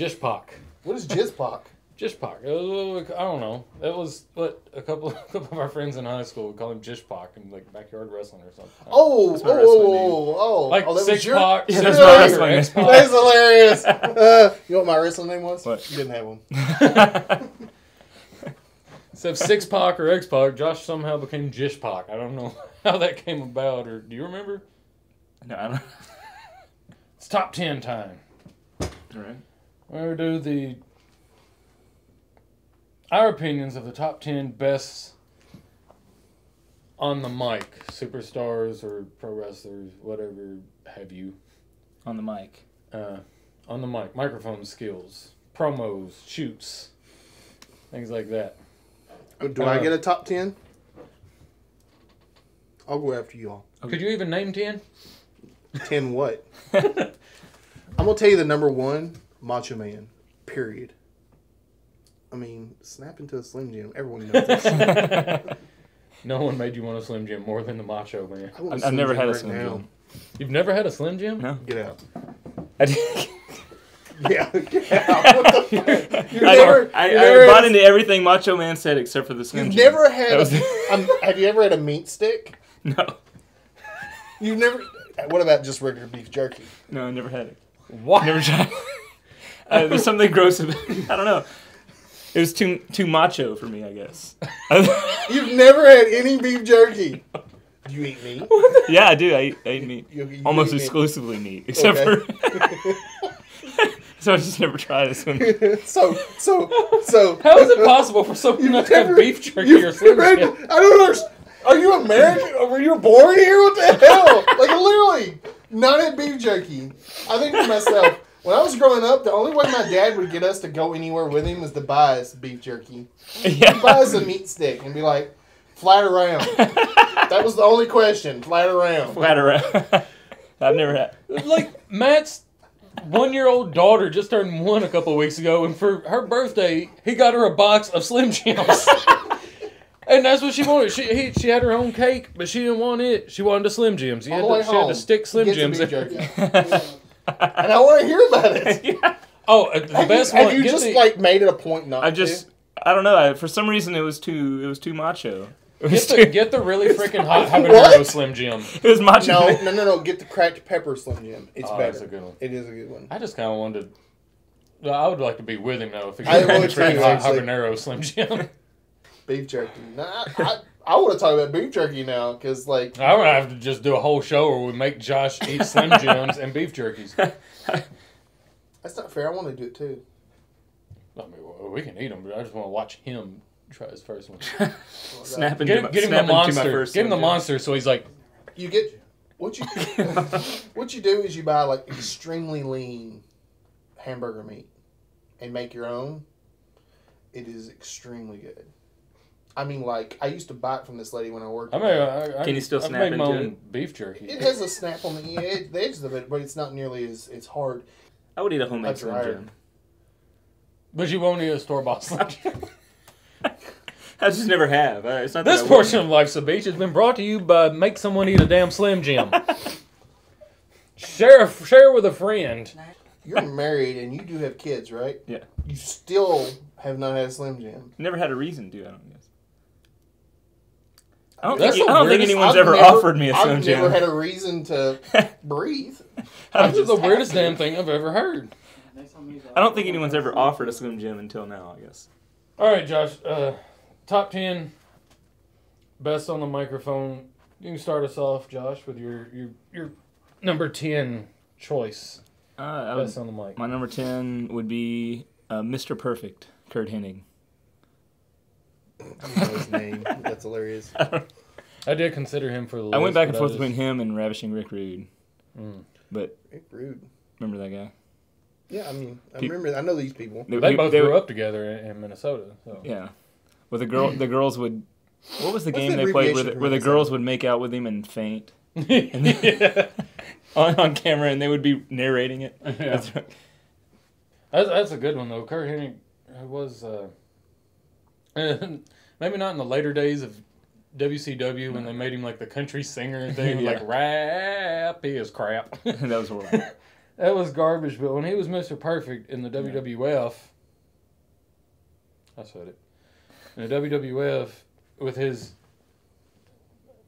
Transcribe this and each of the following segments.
Jizz Pock? Just Pock. What is Jizz Pock? Just Pock. It was, I don't know. It was what a couple, a couple of our friends in high school would call him Just Pock in like backyard wrestling or something. Oh, That's oh, my wrestling oh, oh, like oh, that Six your. Pack. Yeah, that's my wrestling name. That's hilarious. Uh, you know what my wrestling name was? What? You didn't have one. Instead of Six Pack or X Pac, Josh somehow became Jish Pac. I don't know how that came about, or do you remember? No, I don't. It's top ten time. All right. We're gonna do the our opinions of the top ten best on the mic superstars or pro wrestlers, whatever have you, On the mic. uh, on the mic, microphone skills, promos, shoots, things like that. Do I Uh, get a top 10? I'll go after you all. Could you even name ten? 10 what? I'm going to tell you the number one Macho Man. Period. I mean, snap into a Slim Jim. Everyone knows this. No one made you want a Slim Jim more than the Macho Man. I want a I've, I've never Jim had a right Slim now. Jim. You've never had a Slim Jim? No. Get out. I, did, Yeah, get out. What the fuck? You've I, never, don't, I, you've I bought into everything Macho Man said except for the Slim You've Jim. never had. That was- A, um, have you ever had a meat stick? No. You've never. What about just regular beef jerky? No, I never had it. What? Never tried. uh, there's something gross about I don't know. It was too too macho for me, I guess. You've never had any beef jerky. Do you eat meat? yeah, I do. I eat, I eat meat. You- you Almost eat exclusively meat, except Okay. for. so I just never tried this one. so so so. How is it possible for someone not to have beef jerky or Slim never- Jim? I don't understand. Are you American? Or were you born here? What the hell? Like literally, not at beef jerky. I think to myself, when I was growing up, the only way my dad would get us to go anywhere with him was to buy us beef jerky. yeah. He'd buy us a meat stick and be like, flat around. that was the only question, flat around. Flat around. I've never had. like Matt's one year old daughter just turned one a couple weeks ago, and for her birthday, he got her a box of Slim Jims. and that's what she wanted. She he, she had her own cake, but she didn't want it. She wanted the Slim Jims. She, had to, way she had to stick Slim Jims in. jerky. and I want to hear about it. yeah. Oh, uh, the Have best you, have one. you just the- like made it a point not I just I don't know. I, for some reason it was too it was too macho. It was Get the, get the really freaking hot habanero What? Slim Jim. it was macho. No, no, no, no. Get the cracked pepper Slim Jim. It's Oh, better. that's a good one. It is a good one. I just kind of wanted. Well, I would like to be with him though if he I got the would too, freaking hot actually. habanero Slim Jim. Beef jerky. Nah, I, I, I want to talk about beef jerky now because, like, I'm gonna have to just do a whole show where we make Josh eat Slim Jims and beef jerkies. that's not fair. I want to do it too. I mean, well, we can eat them, but I just want to watch him try his first one. Snap into Get, my, get him the snap into my monster. first Get him the Slim Jim. monster, so he's like, You get what you what you do is you buy like extremely lean hamburger meat and make your own. It is extremely good. I mean, like I used to buy it from this lady when I worked. I mean. I, I, Can you still I've snap made my into own it? beef jerky. It has a snap on the edge, the edges of it, but it's not nearly as it's hard. I would eat a homemade That's Slim. Jim. But you won't eat a store bought Slim Jim. I just never have. Uh, It's not This I wouldn't. portion of Life's a Beach has been brought to you by Make Someone Eat a Damn Slim Jim. share, share with a friend. You're married and you do have kids, right? Yeah. You still have not had a Slim Jim. Never had a reason to. I don't guess. I don't That's think I don't think anyone's I've ever never- offered me a Slim I've Jim. never had a reason to breathe. I This is just- the weirdest damn thing I've ever heard. I don't think anyone's ever offered a Slim Jim until now. I guess. All right, Josh. Uh, top ten best on the microphone. You can start us off, Josh, with your your your number ten choice. Uh, I would- Best on the mic. my number ten would be uh, Mr. Perfect, Curt Hennig. I don't know his name. That's hilarious. I did consider him for the. I went back and forth just- between him and Ravishing Rick Rude. Mm. But Rick Rude. remember that guy? Yeah, I mean, I Pe- remember. I know these people. They he- both they grew would- up together in, in Minnesota. So. Yeah, where the girl, the girls would. What was the What's game the they played where the, where the girls would make out with him and faint yeah. on, on camera and they would be narrating it? Yeah. That's right. That's, that's a good one though. Curt Hennig was uh, maybe not in the later days of WCW when they made him like the country singer and thing, Yeah. like rap. He is crap. that was horrible. That was garbage. But when he was Mr. Perfect in the WWF, I said it. In the WWF, with his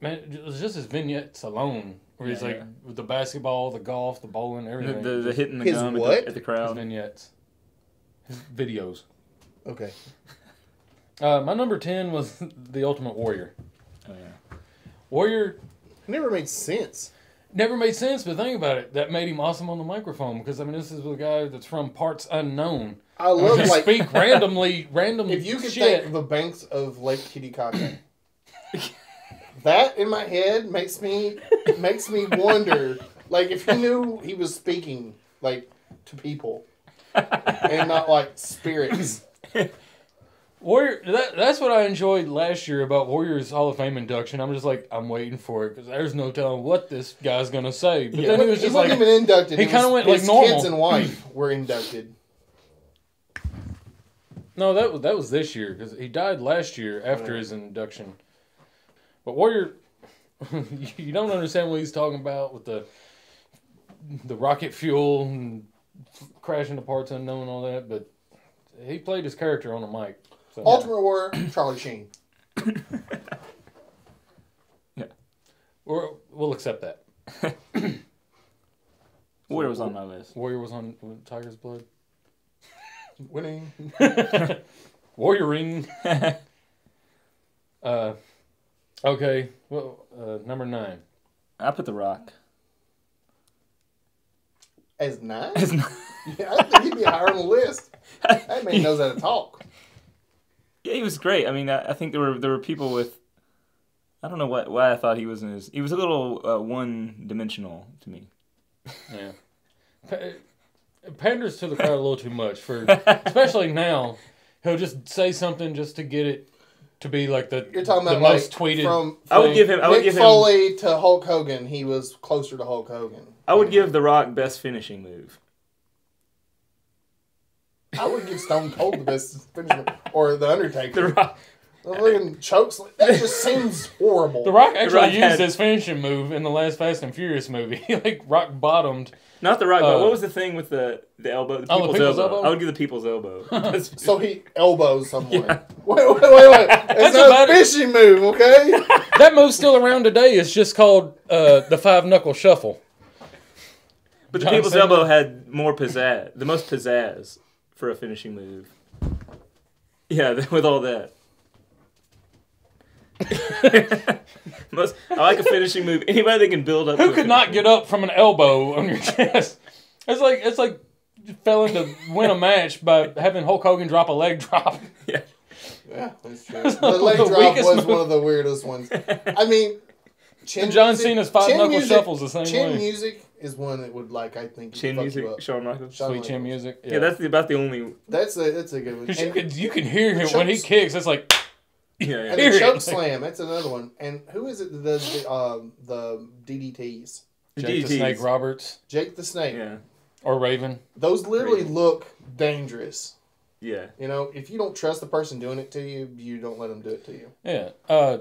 man, it was just his vignettes alone, where he's Yeah, like yeah. with the basketball, the golf, the bowling, everything. the, the hitting the His gum at the, at the his crowd. vignettes, his videos. Okay. Uh, my number ten was the Ultimate Warrior. Oh, yeah. Warrior It never made sense. never made sense, but think about it. That made him awesome on the microphone because I mean, this is a guy that's from parts unknown. I love Just like speak randomly, random if you could shit. think of the banks of Lake Titicaca. that in my head makes me makes me wonder like if he knew he was speaking like to people and not like spirits. Warrior, that, that's what I enjoyed last year about Warriors Hall of Fame induction. I'm just like, I'm waiting for it because there's no telling what this guy's gonna say. But then he was just like, even inducted. he kinda was went like his normal. Kids and wife were inducted. no, that was that was this year because he died last year after his induction. But Warrior, you don't understand what he's talking about with the the rocket fuel and crashing to parts unknown and all that. But he played his character on the mic. So, Ultimate Warrior, Charlie Sheen. Yeah. We're, we'll accept that. Warrior was on my list. Warrior was on Tiger's Blood. Winning. Warrior ring. uh, okay. Well, uh, number nine. I put The Rock. As nine? It's not- Yeah, I think he'd be higher on the list. That man knows how to talk. Yeah, he was great. I mean, I, I think there were there were people with. I don't know what why I thought he was in his. He was a little uh, one dimensional to me. Yeah. Pa- panders to the crowd a little too much for, especially now. He'll just say something just to get it to be like the You're talking the about like most tweeted. from I would give him. I would Mick give him. Foley to Hulk Hogan. He was closer to Hulk Hogan. I would give The Rock best finishing move. I would give Stone Cold the best finisher, or the Undertaker. The Rock. The fucking chokes. That just seems horrible. The Rock actually Rock used had- his finishing move in the last Fast and Furious movie. He like rock bottomed. Not the Rock. but Uh, what was the thing with the the elbow? The Oh, the people's, people's elbow. elbow? I would give the people's elbow. So he elbows someone. Yeah. Wait, wait, wait, wait. It's That's not about a it. fishing move, okay? That move's still around today. It's just called uh, the five knuckle shuffle. but the people's Cena? elbow had more pizzazz. The most pizzazz for a finishing move. Yeah, with all that. most, I like a finishing move. Anybody that can build up. Who could not finishing get up from an elbow on your chest? It's like it's like you fell in to win a match by having Hulk Hogan drop a leg drop. Yeah. Yeah, that's true. The leg The drop was move. one of the weirdest ones. I mean, chin And John music- Cena's five chin knuckle music- shuffles the same Chin way. music is one that would like I think Chin fuck music, You up. Shawn Michaels. Shawn Sweet chin music. Yeah, that's the, about the only. That's a that's a good one. 'Cause And, you, you can hear him when he kicks. It's like Yeah, yeah. and the it. choke slam. That's another one. And who is it that does the um, the DDTs? Jake the Snake Roberts Jake the Snake. Yeah, or Raven. Those literally Crazy. look dangerous. yeah. You know, if you don't trust the person doing it to you, you don't let them do it to you. Yeah. Uh,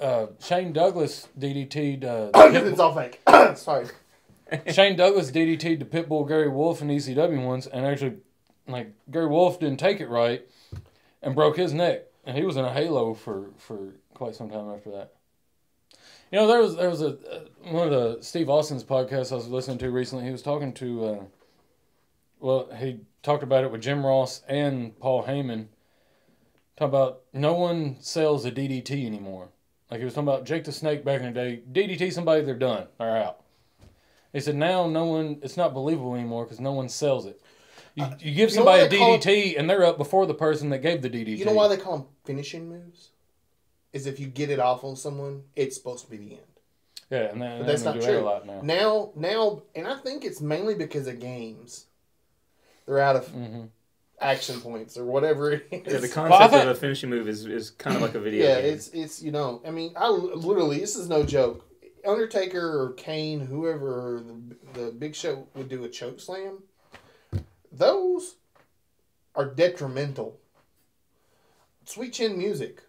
uh, Shane Douglas DDT'd. Uh, it's all fake. Sorry. Shane Douglas DDT'd the Pitbull Gary Wolfe in ECW once, and actually, like Gary Wolfe didn't take it right, and broke his neck, and he was in a halo for for quite some time after that. You know, there was there was a uh, one of the Steve Austin's podcasts I was listening to recently. He was talking to, uh, well, he talked about it with Jim Ross and Paul Heyman. Talk about no one sells a DDT anymore. Like he was talking about Jake the Snake back in the day. DDT somebody, they're done, they're out. He said now no one, it's not believable anymore because no one sells it. You, you give you somebody a DDT and they're up before the person that gave the DDT. You know why they call them finishing moves? Is if you get it off on someone, it's supposed to be the end. Yeah, and, then, But that's not true. lot now. Now, now, and I think it's mainly because of games. They're out of hmm action points or whatever it is. Yeah, the Well, concept thought- of a finishing move is, is kind of like a video Yeah, game. it's it's you know, I mean, I literally this is no joke. Undertaker or Kane, whoever the, the Big Show would do a choke slam. Those are detrimental. Sweet chin music.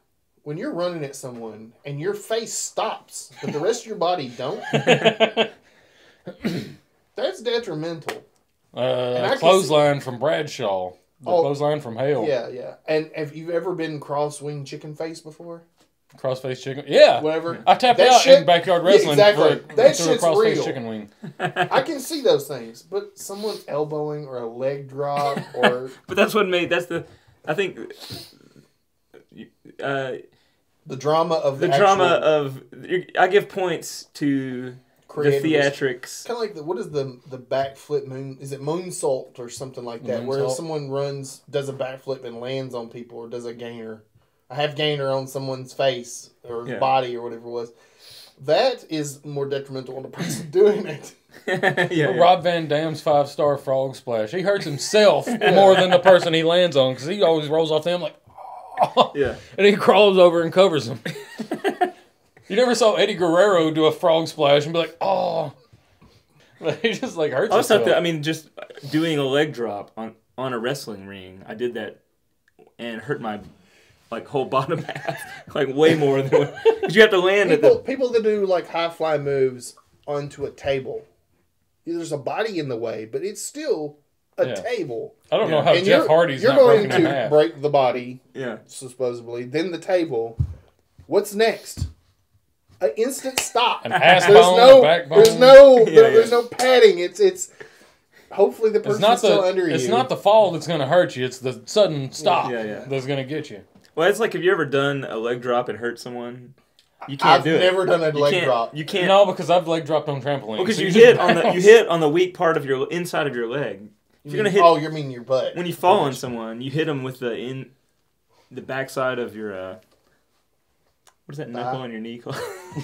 When you're running at someone and your face stops, but the rest of your body don't, that's detrimental. I Uh, can clothesline from Bradshaw. The Oh. clothesline from hell. Yeah, yeah. And have you ever been crosswing chicken face before? Crossface chicken. Yeah. Whatever. I tapped That out shit- in backyard Yeah, wrestling exactly. for a, That through a shit's crossface real. chicken wing. I can see those things, but someone elbowing or a leg drop or But that's what made that's the I think uh, the drama of the the, drama of I give points to the theatrics. Kind of like the what is the the backflip moon? Is it moonsault or something like that? Where someone runs, does a backflip and lands on people, or does a gainer? I have gainer on someone's face or Yeah. body or whatever it was. That is more detrimental on the person doing it. yeah, yeah. Rob Van Dam's five star frog splash. He hurts himself more than the person he lands on because he always rolls off them like, yeah. and he crawls over and covers him. You never saw Eddie Guerrero do a frog splash and be like, oh. But he just like hurts I was himself. thought I mean just doing a leg drop on on a wrestling ring. I did that and hurt my like whole bottom half like way more than because you have to land at People the people that do like high fly moves onto a table. There's a body in the way, but it's still a Yeah. table. I don't know how and Jeff you're, Hardy's you're not going broken in to half. break the body yeah. supposedly, then the table. What's next? An instant stop. An ass there's bone, no, a backbone. there's no, Yeah, there- yeah. there's no padding. It's it's. Hopefully the It's person's not still the under it's you. not the fall that's going to hurt you. It's the sudden stop Yeah, yeah. that's going to get you. Well, it's like have you ever done a leg drop and hurt someone? You can't I've do it. never done a You leg can't- drop. You can't. No, because I've leg dropped on trampoline. because So you just hit on the you hit on the weak part of your inside of your leg. If you're gonna hit Oh, you mean your butt? when you fall on someone, you hit them with the in the backside of your uh, what is that knuckle Thigh? on your knee called?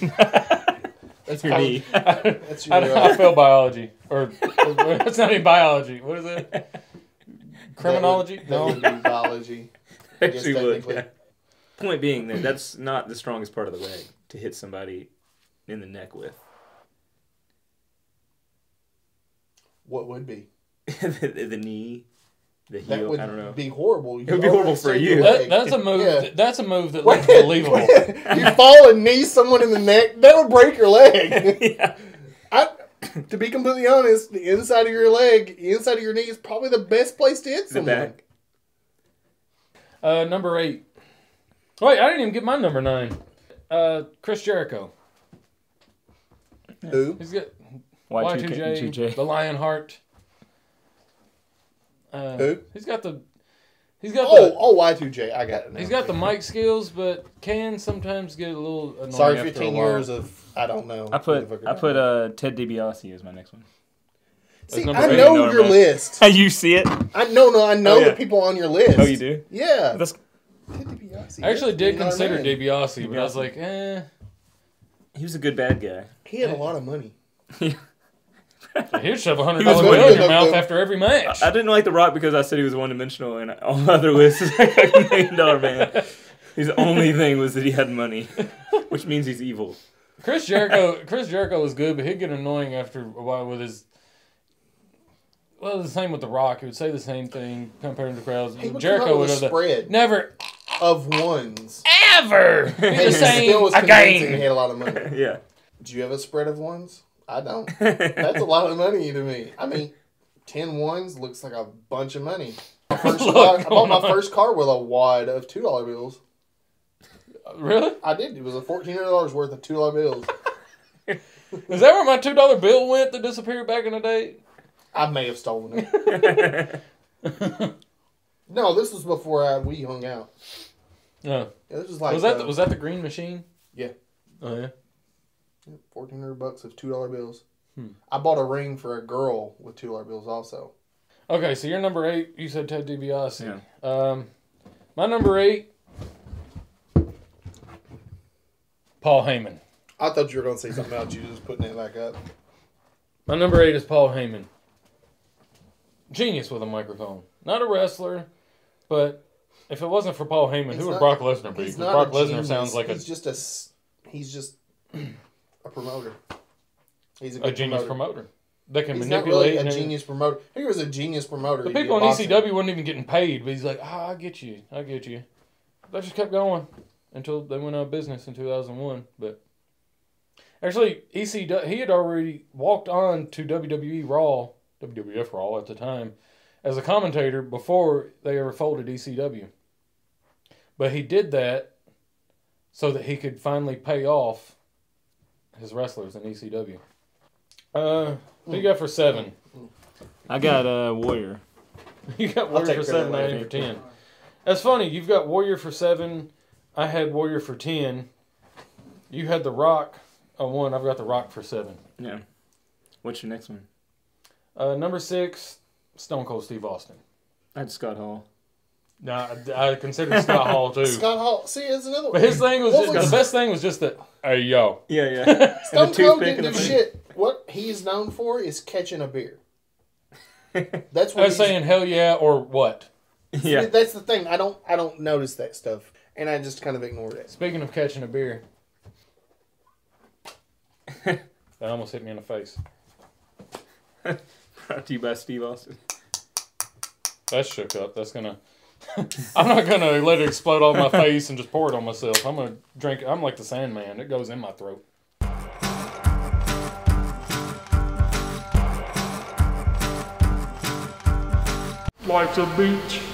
That's your knee. That's your. I, don't- uh, I fail biology, or it's not even biology. What is it? Criminology? That No. would be biology. Actually would, yeah. Point being that that's not the strongest part of the leg to hit somebody in the neck with. What would be? the, the knee, the That heel. would I don't know. be horrible. It would be horrible for you. That, that's a move. Yeah. That's a move that Wait, looks believable. you fall and knee someone in the neck, that would break your leg. yeah. I, to be completely honest, the inside of your leg, the inside of your knee is probably the best place to hit The someone. back. Uh, number eight. Wait, I didn't even get my number nine. Uh, Chris Jericho. Who? He's got Y2K. Y2J, the Lionheart. Uh, Who? He's got the. He's got Oh, the. oh, Y2J. I got it now. He's got the mic skills, but can sometimes get a little annoying. Sorry, after 15 a while. years of, I don't know. I put I put uh Ted DiBiase as my next one. See, I know your man. list. you see it? I know, no, I know Oh, yeah. the people on your list. Oh, you do? Yeah. That's Ted DiBiase, I actually did you know what I consider mean? DiBiase, but I was like, eh. he was a good bad guy. He had a lot of money. He'd shove a hundred He was dollar good bill in your mouth though. after every match. I didn't like The Rock because I said he was one dimensional, and all other lists is like a million dollar man. His only thing was that he had money, which means he's evil. Chris Jericho, Chris Jericho was good, but he'd get annoying after a while with his. Well, the same with The Rock. He would say the same thing compared to the crowds. He would Jericho come would with have a the, spread never of ones. ever be the he same still was he had a lot of money. Yeah. Do you have a spread of ones? I don't. That's a lot of money to me. I mean, 10 ones looks like a bunch of money. My first Look, car, I bought my first car with a wad of $2 bills. Really? I did. It was a $1,400 worth of $2 bills. Is that where my two dollar bill went that disappeared back in the day? I may have stolen it. No, this was before I, we hung out. No. Yeah, this was like was that the, was that the green machine? Yeah. Oh yeah. Fourteen hundred bucks of two dollar bills. Hmm. I bought a ring for a girl with two dollar bills also. Okay, so you're number eight. You said Ted DiBiase. Yeah. Um, my number eight. Paul Heyman. I thought you were going to say something about You just putting it back up. My number eight is Paul Heyman. Genius with a microphone. Not a wrestler, but if it wasn't for Paul Heyman, He's who would Brock Lesnar be? He's 'Cause Brock Lesnar sounds like a, he's just a s- he's just a promoter. He's a, a genius promoter. promoter. They can He's not manipulate. really a genius promoter. He was a genius promoter. The people in. ECW weren't even getting paid, but he's like, ah, I get you, I get you. They just kept going until they went out of business in 2001. But actually, ECW, he had already walked on to WWE Raw, WWF Raw at the time, as a commentator before they ever folded ECW. But he did that so that he could finally pay off his wrestlers in ECW. Uh, who you got for seven? I got a uh, Warrior. You got Warrior for seven, I later. had for ten. That's funny. You've got Warrior for seven. I had Warrior for ten. You had The Rock a one. I've got The Rock for seven. Yeah. What's your next one? Uh, number six, Stone Cold Steve Austin. I had Scott Hall. Now I, I considered Scott Hall too, Scott Hall. See, it's another but one. his thing was, just, was- the best thing was just that. Hey yo, Yeah, yeah. Stone and the Cold toothpick didn't in do the shit. What he is known for is catching a beer. That's I what was he's, saying hell yeah or what. yeah. That's the thing. I don't. I don't notice that stuff, and I just kind of ignore it. Speaking of catching a beer, that almost hit me in the face. Brought to you by Steve Austin. That's shook up. That's gonna. I'm not gonna let it explode on my face and just pour it on myself. I'm gonna drink. I'm like the Sandman. It goes in my throat. Life's a beach.